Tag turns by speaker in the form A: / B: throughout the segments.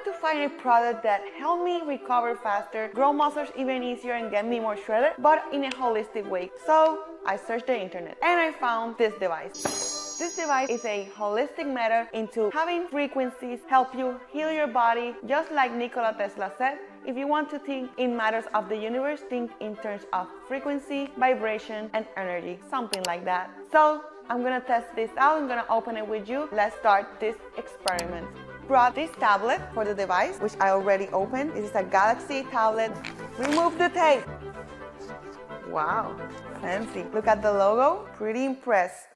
A: wanted to find a product that helped me recover faster, grow muscles even easier, and get me more shredded, but in a holistic way. So I searched the internet and I found this device. This device is a holistic method into having frequencies help you heal your body, just like Nikola Tesla said. If you want to think in matters of the universe, think in terms of frequency, vibration, and energy, something like that. So I'm gonna test this out. I'm gonna open it with you. Let's start this experiment. Brought this tablet for the device, which I already opened. This is a Galaxy tablet. Remove the tape. Wow, fancy. Look at the logo. Pretty impressed.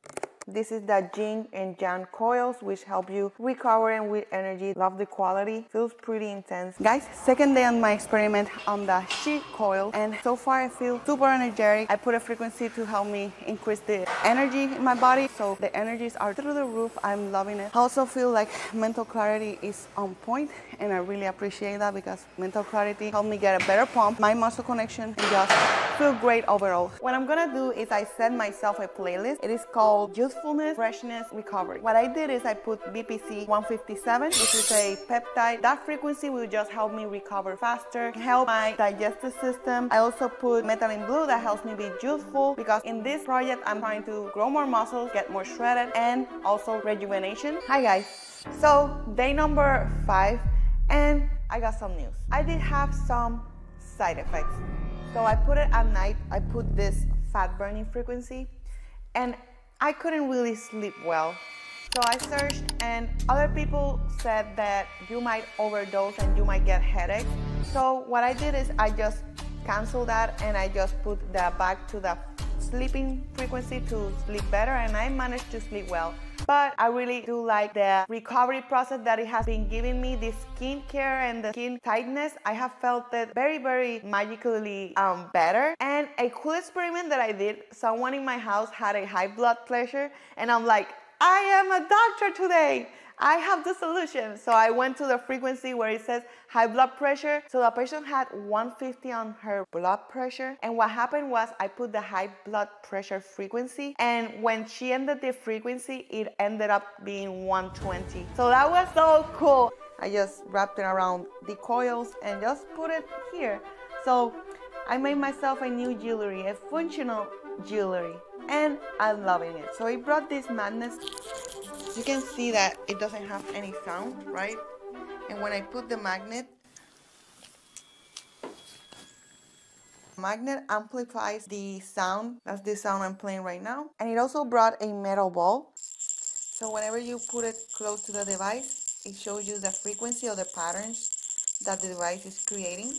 A: This is the Yin and Yang coils, which help you recover and with energy. Love the quality, feels pretty intense. Guys, second day on my experiment on the Qi coil, and so far I feel super energetic. I put a frequency to help me increase the energy in my body, so the energies are through the roof. I'm loving it. I also feel like mental clarity is on point, and I really appreciate that because mental clarity helped me get a better pump, my muscle connection, and just feel great overall. What I'm gonna do is I set myself a playlist. It is called Youth Youthfulness, Freshness, Recovery. What I did is I put BPC 157, which is a peptide. That frequency will just help me recover faster, help my digestive system. I also put Methylene Blue that helps me be youthful because in this project I'm trying to grow more muscles, get more shredded, and also rejuvenation. Hi guys. So day number five, and I got some news. I did have some side effects. So I put it at night. I put this fat burning frequency, and I couldn't really sleep well. So I searched, and other people said that you might overdose and you might get headaches. So what I did is I just canceled that and I just put that back to the sleeping frequency to sleep better, and I managed to sleep well. But I really do like the recovery process that it has been giving me, the skin care and the skin tightness. I have felt it very, very magically um, better. And a cool experiment that I did, someone in my house had a high blood pressure, and I'm like, I am a doctor today. I have the solution. So I went to the frequency where it says high blood pressure. So the patient had 150 on her blood pressure. And what happened was I put the high blood pressure frequency. And when she ended the frequency, it ended up being 120. So that was so cool. I just wrapped it around the coils and just put it here. So I made myself a new jewelry, a functional jewelry, and I'm loving it. So I brought these magnets you can see that it doesn't have any sound, right? And when I put the magnet, magnet amplifies the sound. That's the sound I'm playing right now. And it also brought a metal ball. So whenever you put it close to the device, it shows you the frequency of the patterns that the device is creating.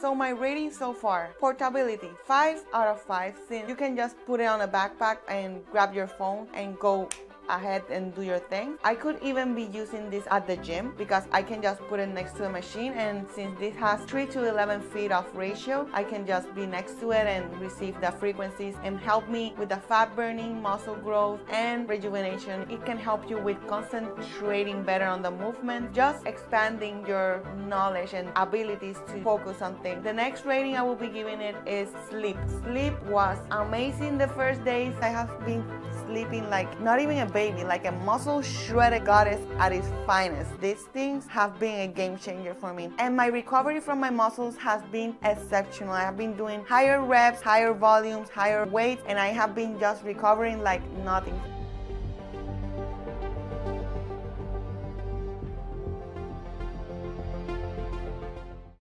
A: So my rating so far, portability, 5 out of 5 since you can just put it on a backpack and grab your phone and go ahead and do your thing. I could even be using this at the gym because I can just put it next to the machine and since this has 3 to 11 feet of ratio, I can just be next to it and receive the frequencies and help me with the fat burning, muscle growth, and rejuvenation. It can help you with concentrating better on the movement, just expanding your knowledge and abilities to focus on things. The next rating I will be giving it is sleep. Sleep was amazing the first days. I have been sleeping like not even a baby, like a muscle shredded goddess at its finest. These things have been a game changer for me. And my recovery from my muscles has been exceptional. I have been doing higher reps, higher volumes, higher weights, and I have been just recovering like nothing.